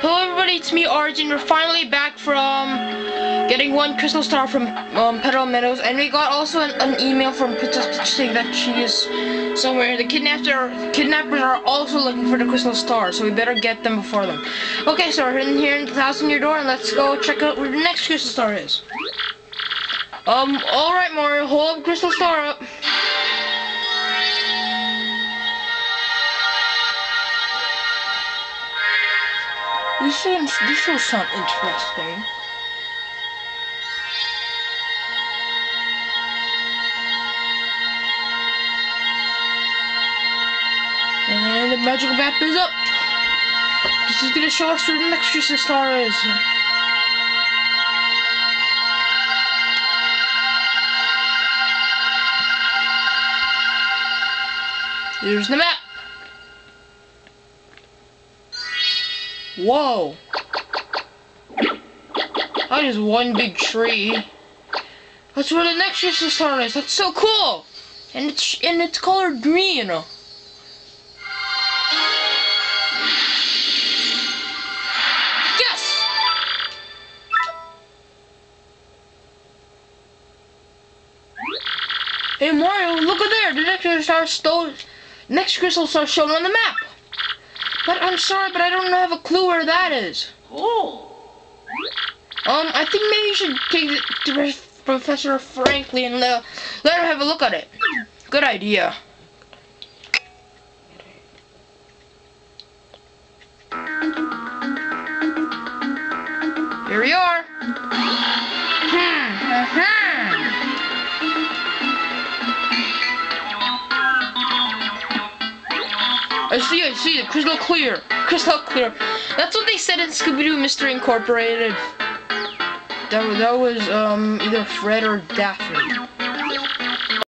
Hello everybody, it's me Arjun. We're finally back from getting one crystal star from um, Petal Meadows and we got also an, an email from Princess Peach saying that she is somewhere. The kidnapper, kidnappers are also looking for the crystal star, so we better get them before them. Okay, so we're in here in the Thousand Year Door and let's go check out where the next crystal star is. Um, alright Mario, hold up crystal star up. This seems, this will sound interesting. Eh? And the magical map is up. This is gonna show us where the next crystal star is. Here's the map. Whoa. That is one big tree. That's where the next crystal star is. That's so cool. And it's and it's colored green. Yes. Hey Mario, look at there. The next crystal star stole. Next crystal star shown on the map. But I'm sorry, but I don't have a clue where that is. Oh. Um, I think maybe you should take it to Professor Frankly and uh, let her have a look at it. Good idea. Here we are. I see, I see, crystal clear, crystal clear. That's what they said in Scooby-Doo Mystery Incorporated. That, that was um either Fred or Daphne.